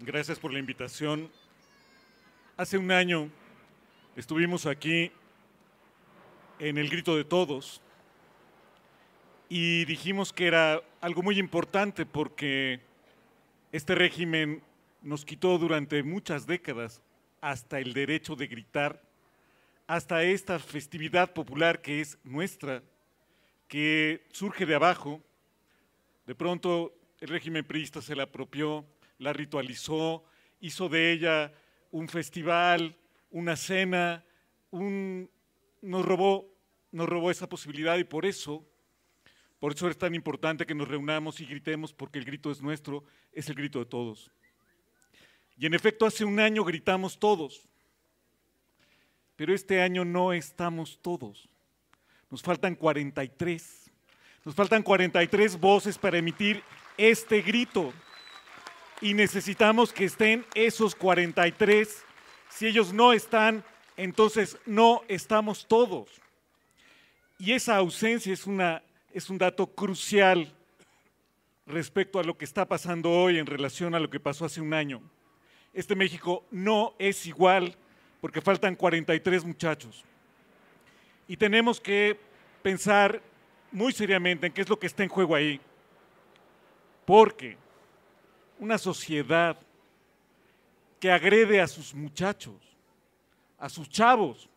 Gracias por la invitación. Hace un año estuvimos aquí en el grito de todos y dijimos que era algo muy importante porque este régimen nos quitó durante muchas décadas hasta el derecho de gritar, hasta esta festividad popular que es nuestra, que surge de abajo. De pronto el régimen priista se la apropió, la ritualizó, hizo de ella un festival, una cena, nos, robó, nos robó esa posibilidad y por eso, por eso es tan importante que nos reunamos y gritemos porque el grito es nuestro, es el grito de todos. Y en efecto, hace un año gritamos todos, pero este año no estamos todos. Nos faltan 43. Nos faltan 43 voces para emitir este grito. Y necesitamos que estén esos 43. Si ellos no están, entonces no estamos todos. Y esa ausencia es, una, es un dato crucial respecto a lo que está pasando hoy en relación a lo que pasó hace un año este México no es igual porque faltan 43 muchachos. Y tenemos que pensar muy seriamente en qué es lo que está en juego ahí. Porque una sociedad que agrede a sus muchachos, a sus chavos,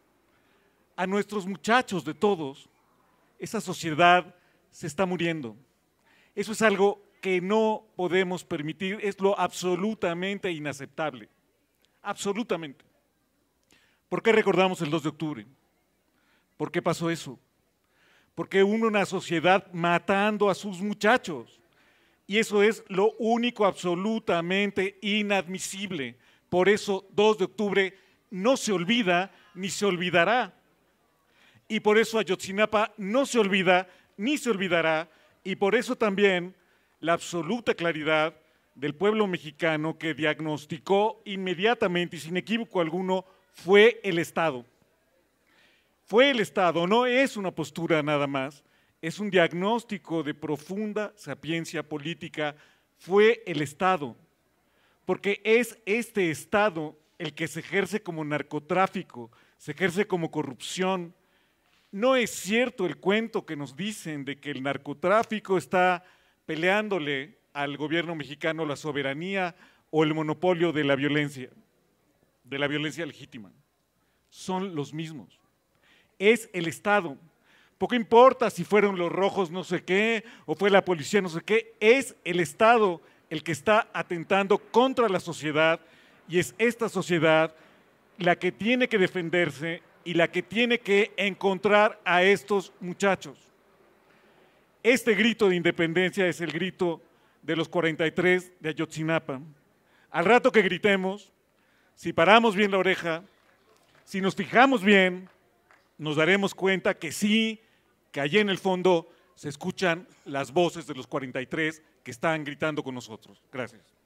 a nuestros muchachos de todos, esa sociedad se está muriendo. Eso es algo que no podemos permitir, es lo absolutamente inaceptable. Absolutamente. ¿Por qué recordamos el 2 de octubre? ¿Por qué pasó eso? Porque hubo una sociedad matando a sus muchachos. Y eso es lo único absolutamente inadmisible. Por eso 2 de octubre no se olvida ni se olvidará. Y por eso Ayotzinapa no se olvida ni se olvidará. Y por eso también la absoluta claridad del pueblo mexicano que diagnosticó inmediatamente y sin equívoco alguno fue el Estado. Fue el Estado, no es una postura nada más, es un diagnóstico de profunda sapiencia política, fue el Estado, porque es este Estado el que se ejerce como narcotráfico, se ejerce como corrupción. No es cierto el cuento que nos dicen de que el narcotráfico está peleándole al gobierno mexicano la soberanía o el monopolio de la violencia, de la violencia legítima. Son los mismos. Es el Estado. Poco importa si fueron los rojos no sé qué o fue la policía no sé qué, es el Estado el que está atentando contra la sociedad y es esta sociedad la que tiene que defenderse y la que tiene que encontrar a estos muchachos. Este grito de independencia es el grito de los 43 de Ayotzinapa. Al rato que gritemos, si paramos bien la oreja, si nos fijamos bien, nos daremos cuenta que sí, que allí en el fondo se escuchan las voces de los 43 que están gritando con nosotros. Gracias.